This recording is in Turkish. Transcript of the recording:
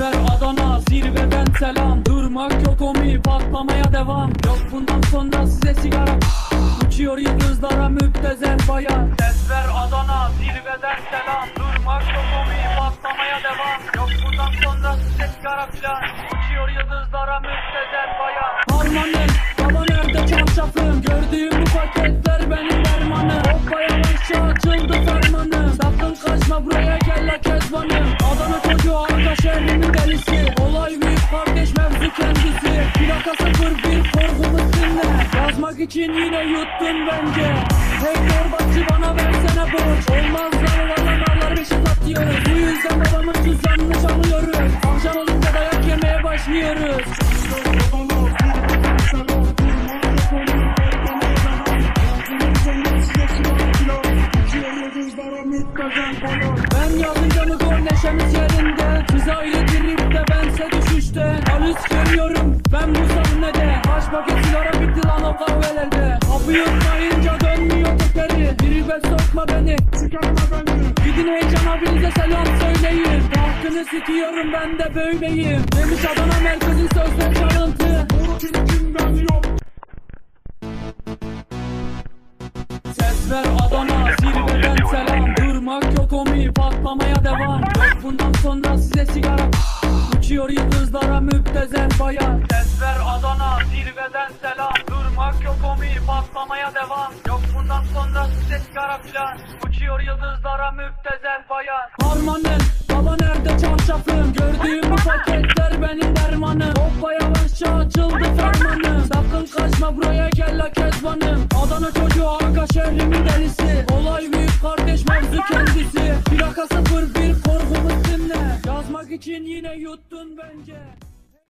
Ver Adana zirveden selam. Durmak yok omi patlamaya devam. Yok bundan sonra size sigara. Uçuyor yıldızlara müptezel bayan Ses ver Adana zirveden selam. Durmak yok omi patlamaya devam. Yok bundan sonra size sigara filan. Uçuyor yıldızlara müptezel bayan Harmanım baba Yazmak için yine yuttun bence. Hey torbacı bana versene borç. Olmazlar olanlarlar beşi satıyoruz Bu yüzden babamızsız yanlış alıyoruz Akşam olunca dayak yemeye başlıyoruz. Ben yazınca mı gol neşemiz yerinde? Siz ayrı tripte bense düşüşte. Halüs görüyorum ben bu sahnede Kaç paket sigara kahvelerde. Kapı yutmayınca dönmüyor tekeri. Tribe sokma beni Gidin heyecan abinize selam söyleyin. Hakkını sikiyorum ben de böyleyim. Demiş Adana merkezi sözde çalıntı. Ses ver Adana zirveden selam. Durmak yok omi patlamaya devam. Yok bundan sonra size sigara. Uçuyor yıldızlara müptezel bayan Ses ver Adana zirveden selam devam. Yok bundan sonra size sigara filan. Uçuyor yıldızlara müptezel bayan. Harmanım baba nerede çarşafım Gördüğüm bu paketler benim dermanım. Hoppa yavaşça açıldı fermanım. Sakın kaçma buraya gel la kezbanım. Adana çocuğu arka şehrimin delisi. Olay büyük kardeş mevzu kendisi. Plaka 01 korkumuz dinle. Yazmak için yine yuttun bence